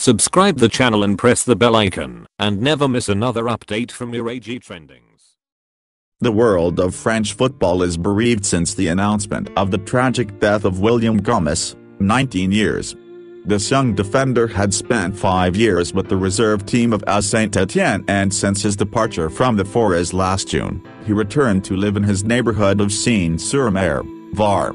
Subscribe the channel and press the bell icon, and never miss another update from your AG Trendings. The world of French football is bereaved since the announcement of the tragic death of William Gomis, 19 years. This young defender had spent five years with the reserve team of AS Saint-Étienne and since his departure from the Forez last June, he returned to live in his neighborhood of Seyne-sur-Mer, Var.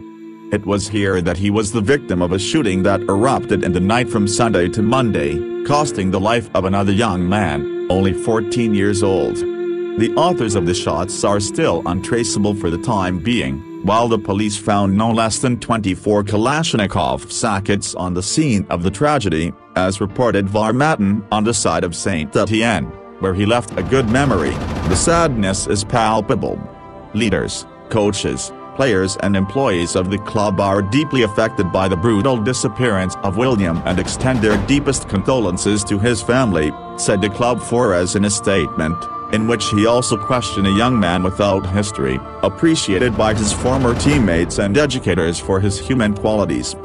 It was here that he was the victim of a shooting that erupted in the night from Sunday to Monday, costing the life of another young man, only 14 years old. The authors of the shots are still untraceable for the time being, while the police found no less than 24 Kalashnikov sockets on the scene of the tragedy, as reported Var Matin on the side of Saint Etienne, where he left a good memory. The sadness is palpable. Leaders, coaches, players and employees of the club are deeply affected by the brutal disappearance of William and extend their deepest condolences to his family, said the club Forez in a statement, in which he also questioned a young man without history, appreciated by his former teammates and educators for his human qualities.